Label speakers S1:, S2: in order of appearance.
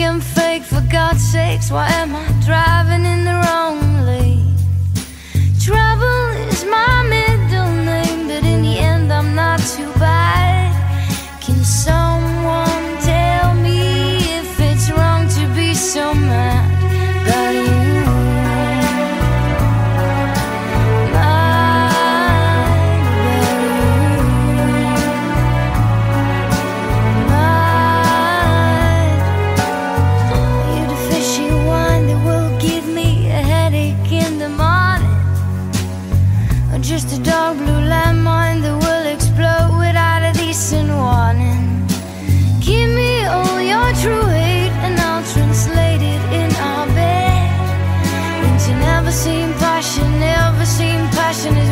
S1: and fake for God's sakes? Why am I driving in the wrong just a dark blue landmine that will explode without a decent warning. Give me all your true hate and I'll translate it in our bed. Into never seen passion, never seen passion is